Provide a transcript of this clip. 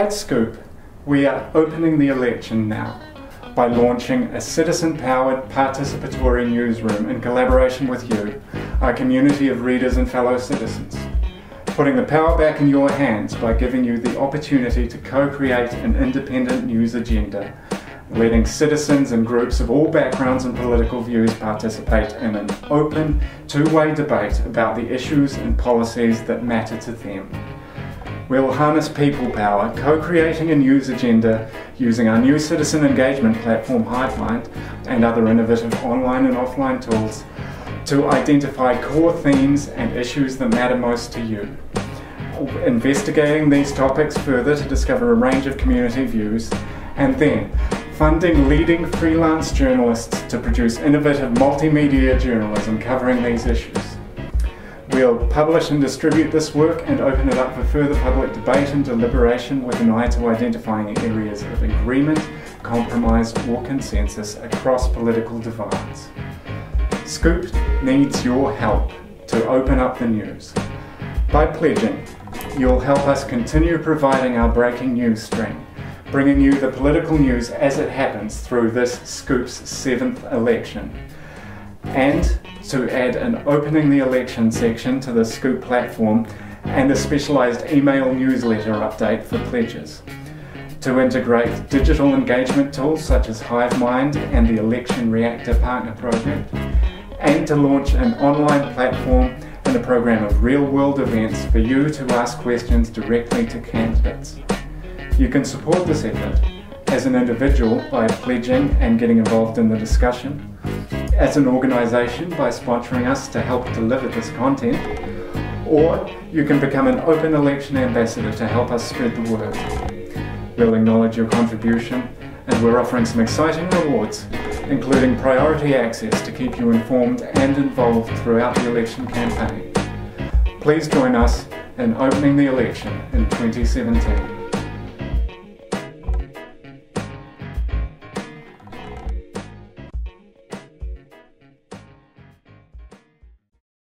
At Scoop, we are opening the election now by launching a citizen powered participatory newsroom in collaboration with you, our community of readers and fellow citizens. Putting the power back in your hands by giving you the opportunity to co create an independent news agenda, letting citizens and groups of all backgrounds and political views participate in an open, two way debate about the issues and policies that matter to them. We'll harness people power, co-creating a news agenda using our new citizen engagement platform Hivemind and other innovative online and offline tools to identify core themes and issues that matter most to you. Investigating these topics further to discover a range of community views and then funding leading freelance journalists to produce innovative multimedia journalism covering these issues. We'll publish and distribute this work and open it up for further public debate and deliberation with an eye to identifying areas of agreement, compromise or consensus across political divides. Scoop needs your help to open up the news. By pledging, you'll help us continue providing our breaking news stream, bringing you the political news as it happens through this Scoop's seventh election. And to add an opening the election section to the Scoop platform and a specialised email newsletter update for pledges. To integrate digital engagement tools such as Hivemind and the Election Reactor Partner Project, and to launch an online platform and a program of real world events for you to ask questions directly to candidates. You can support this effort as an individual by pledging and getting involved in the discussion as an organisation by sponsoring us to help deliver this content, or you can become an open election ambassador to help us spread the word. We'll acknowledge your contribution and we're offering some exciting rewards, including priority access to keep you informed and involved throughout the election campaign. Please join us in opening the election in 2017.